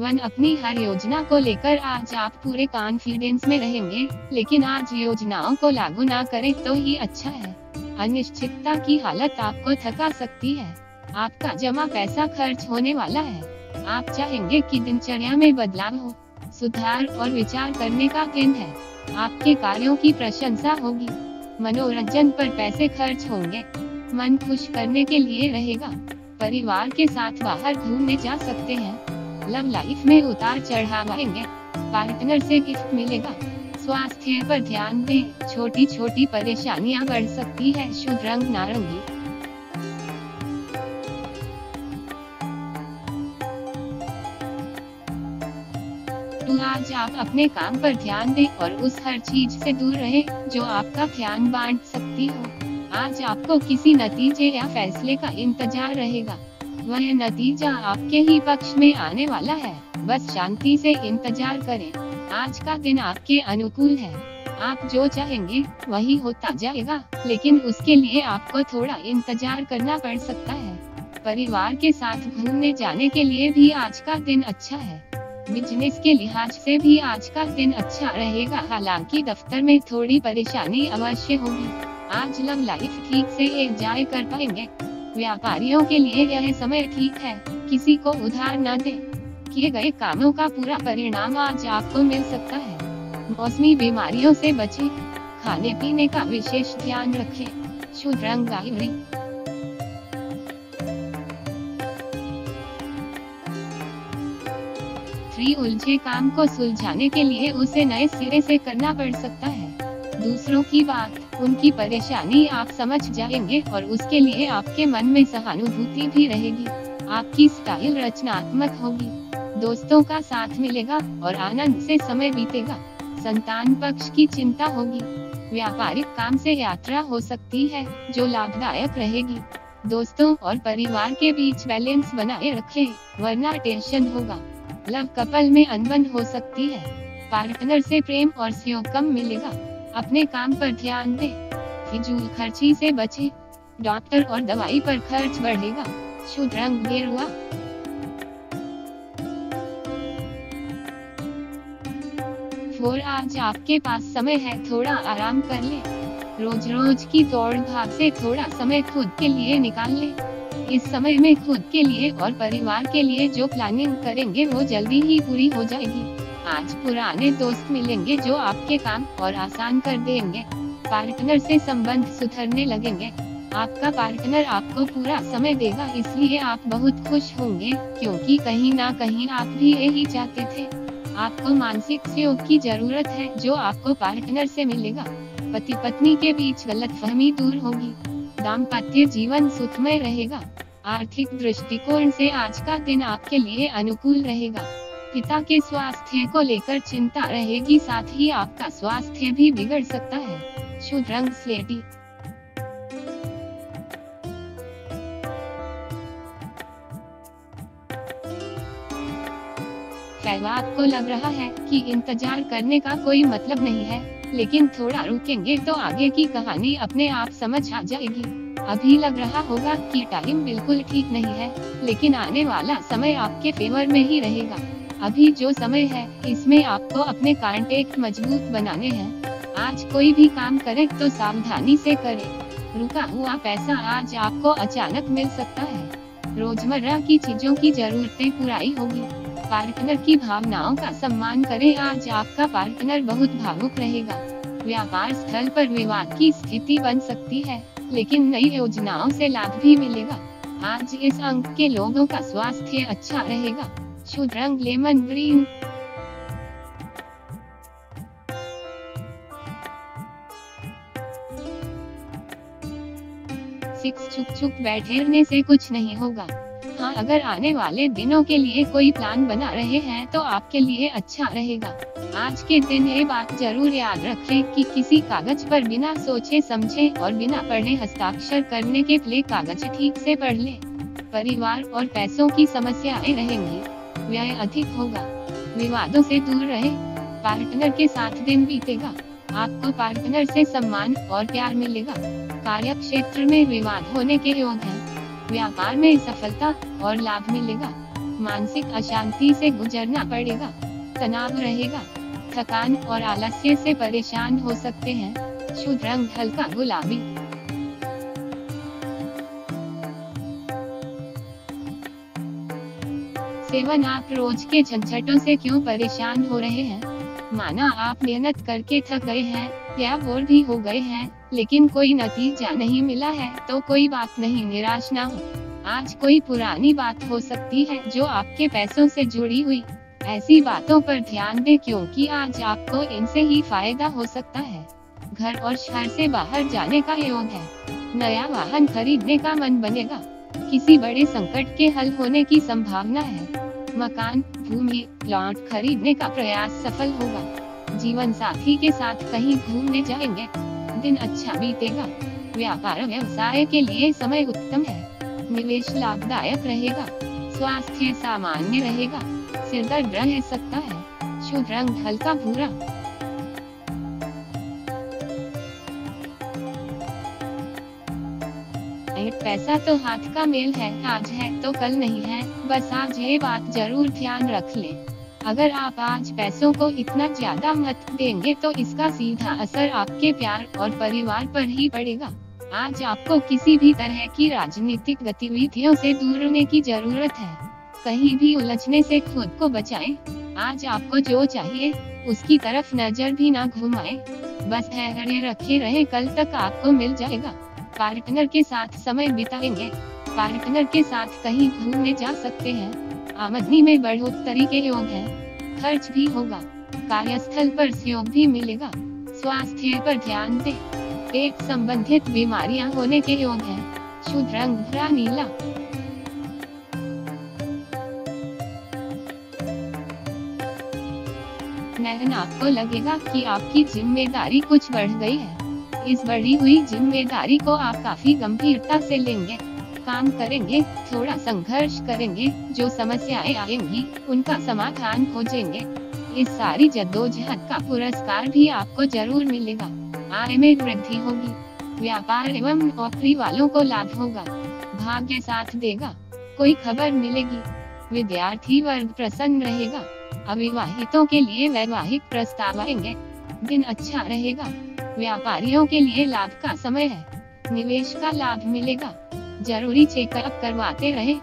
One अपनी हर योजना को लेकर आज आप पूरे कॉन्फिडेंस में रहेंगे, लेकिन आज योजनाओं को लागू ना करें तो ही अच्छा है। अनिश्चितता की हालत आपको थका सकती है। आपका जमा पैसा खर्च होने वाला है। आप चाहेंगे कि दिनचर्या में बदलाव हो। सुधार और विचार करने का दिन है। आपके कार्यों की प्रशंसा होगी। मनोरंजन पर पैसे खर्च होंगे। मन खुश करने के लिए रहेगा। परिवार के साथ बाहर घूमने जा सकते हैं। लव लाइफ में उतार चढ़ाव आएँगे। पार्टनर से गिफ्ट मिलेगा। स्वास्थ्य पर ध्यान दें। छोटी छोटी परेशानियाँ बढ़ सकती है। शुभ रंग नारंगी। तो आज आप अपने काम पर ध्यान दें और उस हर चीज़ से दूर रहें, जो आपका ध्यान बांट सकती हो। आज आपको किसी नतीजे या फैसले का इंतज़ार रहेगा। वह नतीजा आपके ही पक्ष में आने वाला है। बस शांति से इंतज़ार करें। आज का दिन आपके अनुकूल है। आप जो चाहेंगे, वही होता जाएगा। लेकिन उसके लिए आपको थोड़ा इंतज़ार करना पड़ सकता है। परिवार के साथ घूमने जाने के लिए भी आज का दिन अच्छा है। बिज़नेस के लिहाज से भी आज का दिन अच्छा रहेगा। हालाँकि दफ्तर में थोड़ी परेशानी अवश्य होगी। आज लव लाइफ ठीक से एंजॉय कर पाएँगे। व्यापारियों के लिए यह समय ठीक है, किसी को उधार न दे। किए गए कामों का पूरा परिणाम आज आपको मिल सकता है। मौसमी बीमारियों से बचें, खाने पीने का विशेष ध्यान रखें। शुद्ध रंग आइवरी थ्री उलझे काम को सुलझाने के लिए उसे नए सिरे से करना पड़ सकता है। दूसरों की बात उनकी परेशानी आप समझ जाएँगे और उसके लिए आपके मन में सहानुभूति भी रहेगी। आपकी स्टाइल रचनात्मक होगी। दोस्तों का साथ मिलेगा और आनंद से समय बीतेगा। संतान पक्ष की चिंता होगी। व्यापारिक काम से यात्रा हो सकती है, जो लाभदायक रहेगी। दोस्तों और परिवार के बीच बैलेंस बनाए रखें, वरना टेंशन होगा। लव कपल में अनबन हो सकती है। पार्टनर से प्रेम और सहयोग कम मिलेगा। अपने काम पर ध्यान दें। फिजूल खर्ची से बचे। डॉक्टर और दवाई पर खर्च बढ़ेगा। शुद्ध रंग गेरुआ फोर, आज आपके पास समय है। थोड़ा आराम कर ले। रोज रोज की दौड़ भाग से थोड़ा समय खुद के लिए निकाल ले। इस समय में खुद के लिए और परिवार के लिए जो प्लानिंग करेंगे, वो जल्दी ही पूरी हो जाएगी। आज पुराने दोस्त मिलेंगे जो आपके काम और आसान कर देंगे। पार्टनर से संबंध सुधरने लगेंगे। आपका पार्टनर आपको पूरा समय देगा, इसलिए आप बहुत खुश होंगे, क्योंकि कहीं ना कहीं आप भी यही चाहते थे। आपको मानसिक सहयोग की ज़रूरत है, जो आपको पार्टनर से मिलेगा। पति पत्नी के बीच गलत फहमी दूर होगी। दाम्पत्य जीवन सुखमय रहेगा। आर्थिक दृष्टिकोण से आज का दिन आपके लिए अनुकूल रहेगा। पिता के स्वास्थ्य को लेकर चिंता रहेगी, साथ ही आपका स्वास्थ्य भी बिगड़ सकता है। शुद्ध रंग स्लेटी। आपको लग रहा है कि इंतज़ार करने का कोई मतलब नहीं है, लेकिन थोड़ा रुकेंगे तो आगे की कहानी अपने आप समझ आ जाएगी। अभी लग रहा होगा कि टाइम बिल्कुल ठीक नहीं है, लेकिन आने वाला समय आपके फेवर में ही रहेगा। अभी जो समय है, इसमें आपको अपने कांटेक्ट मज़बूत बनाने हैं। आज कोई भी काम करे तो सावधानी से करे। रुका हुआ पैसा आज आपको अचानक मिल सकता है। रोज़मर्रा की चीज़ों की जरूरतें पूरी होगी। पार्टनर की भावनाओं का सम्मान करें, आज आपका पार्टनर बहुत भावुक रहेगा। व्यापार स्थल पर विवाद की स्थिति बन सकती है, लेकिन नई योजनाओं से लाभ भी मिलेगा। आज इस अंक के लोगों का स्वास्थ्य अच्छा रहेगा। शुद्ध रंग लेमन ग्रीन सिक्स चुप चुप बैठने से कुछ नहीं होगा। हाँ अगर आने वाले दिनों के लिए कोई प्लान बना रहे हैं तो आपके लिए अच्छा रहेगा। आज के दिन ये बात ज़रूर याद रखें कि किसी कागज़ पर बिना सोचे, समझे और बिना पढ़े हस्ताक्षर करने के लिए कागज़ ठीक से पढ़ ले। परिवार और पैसों की समस्याएँ रहेंगी। व्यय अधिक होगा। विवादों से दूर रहे। पार्टनर के साथ दिन बीतेगा। आपको पार्टनर से सम्मान और प्यार मिलेगा। कार्य क्षेत्र में विवाद होने के योग है। व्यापार में सफलता और लाभ मिलेगा। मानसिक अशांति से गुजरना पड़ेगा। तनाव रहेगा। थकान और आलस्य से परेशान हो सकते हैं। शुद्ध रंग, हल्का गुलाबी। सेवन आप रोज के झंझटों से क्यों परेशान हो रहे हैं? माना आप मेहनत करके थक गए हैं, या बोर भी हो गए हैं, लेकिन कोई नतीजा नहीं मिला है तो कोई बात नहीं, निराश ना हो। आज कोई पुरानी बात हो सकती है, जो आपके पैसों से जुड़ी हुई। ऐसी बातों पर ध्यान दें, क्योंकि आज आपको इनसे ही फ़ायदा हो सकता है। घर और शहर से बाहर जाने का योग है। नया वाहन खरीदने का मन बनेगा। किसी बड़े संकट के हल होने की संभावना है। मकान, भूमि प्लॉट खरीदने का प्रयास सफल होगा। जीवन साथी के साथ कहीं घूमने जाएँगे, दिन अच्छा बीतेगा। व्यापार व्यवसाय के लिए समय उत्तम है। निवेश लाभदायक रहेगा, स्वास्थ्य सामान्य रहेगा, सिर दर्द रह सकता है, शुभ रंग हल्का भूरा। पैसा तो हाथ का मेल है, आज है तो कल नहीं है, बस आज ये बात ज़रूर ध्यान रख ले अगर आप आज पैसों को इतना ज़्यादा मत देंगे तो इसका सीधा असर आपके प्यार और परिवार पर ही पड़ेगा आज आपको किसी भी तरह की राजनीतिक गतिविधियों से दूर रहने की ज़रूरत है कहीं भी उलझने से खुद को बचाएँ। आज आपको जो चाहिए, उसकी तरफ़ नज़र भी ना घुमाएँ। बस ठहरे रखे रहे, कल तक आपको मिल जाएगा पार्टनर के साथ समय बिताएँगे। पार्टनर के साथ कहीं घूमने जा सकते हैं। आमदनी में बढ़ोतरी के योग है। खर्च भी होगा। कार्यस्थल पर सहयोग भी मिलेगा। स्वास्थ्य पर ध्यान दे। पेट संबंधित बीमारियाँ होने के योग है। शुद्ध रंग भरा नीला। आपको लगेगा कि आपकी ज़िम्मेदारी कुछ बढ़ गई है। इस बढ़ी हुई ज़िम्मेदारी को आप काफ़ी गंभीरता से लेंगे। काम करेंगे, थोड़ा संघर्ष करेंगे, जो समस्याएँ आएँगी, उनका समाधान खोजेंगे। इस सारी जद्दोजहद का पुरस्कार भी आपको ज़रूर मिलेगा। आय में वृद्धि होगी। व्यापार एवं नौकरी वालों को लाभ होगा। भाग्य साथ देगा। कोई खबर मिलेगी। विद्यार्थी वर्ग प्रसन्न रहेगा। अविवाहितों के लिए वैवाहिक प्रस्ताव आएँगे। दिन अच्छा रहेगा। व्यापारियों के लिए लाभ का समय है। निवेश का लाभ मिलेगा। ज़रूरी चेकअप करवाते रहे।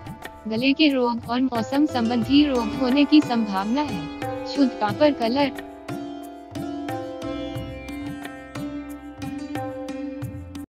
गले के रोग और मौसम संबंधी रोग होने की संभावना है। शुद्ध कॉपर कलर